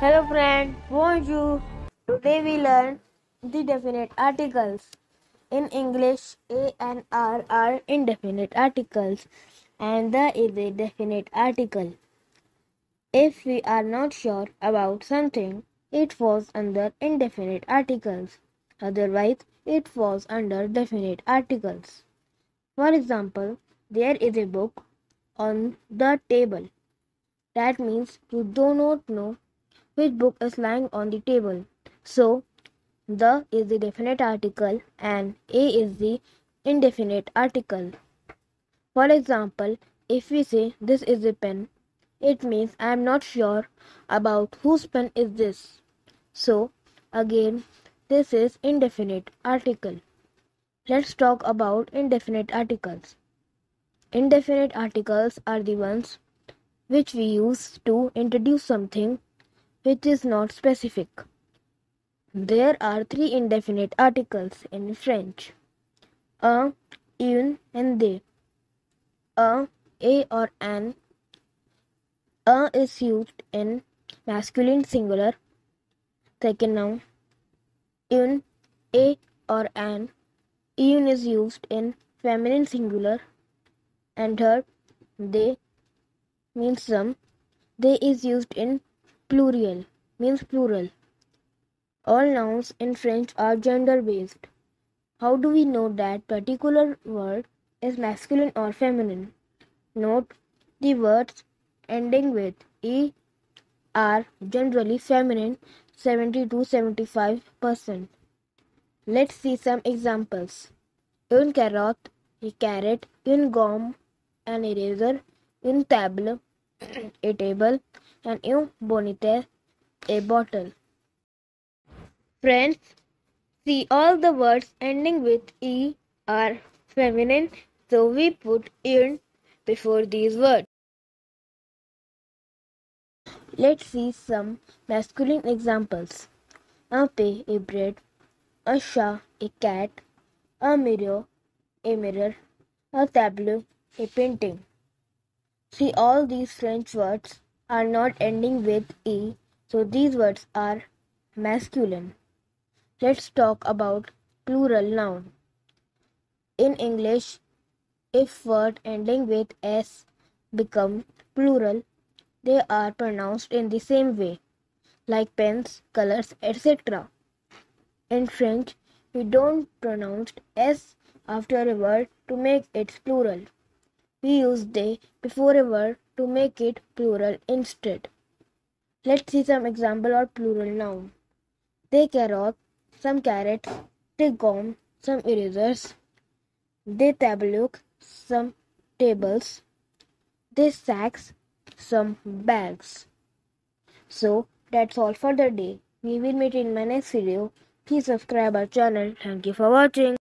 Hello friend, bonjour. Today we learn the definite articles. In English, A and R are indefinite articles and the is a definite article. If we are not sure about something, it falls under indefinite articles. Otherwise, it falls under definite articles. For example, there is a book on the table. That means you do not know which book is lying on the table. So, the is the definite article and a is the indefinite article. For example, if we say this is a pen, it means I am not sure about whose pen is this. So, again, this is indefinite article. Let's talk about indefinite articles. Indefinite articles are the ones which we use to introduce something which is not specific. There are three indefinite articles in French a, une, and des. A, a or an. A is used in masculine singular. Second noun. Un, a or an. Un is used in feminine singular. And third, des means some. Des is used in plural means plural. All nouns in French are gender based. How do we know that particular word is masculine or feminine? Note the words ending with e are generally feminine 70 to 75%. Let's see some examples. Une carotte, a carrot, une gomme, an eraser, une table, a table, and un bonite, a bottle. Friends, see all the words ending with e are feminine, so we put un before these words. Let's see some masculine examples. A pay, a bread, a chat, a cat, a mirror, a mirror, a tableau, a painting. See all these French words are not ending with e, so these words are masculine. Let's talk about plural noun. In English, if word ending with s become plural, they are pronounced in the same way, like pens, colors, etc. In French, we don't pronounce s after a word to make it plural. We use des before a word to make it plural instead. Let's see some example of plural noun. Des carrot, some carrots, des gum, some erasers, des tableau, some tables, des sacks, some bags. So that's all for the day. We will meet in my next video. Please subscribe our channel. Thank you for watching.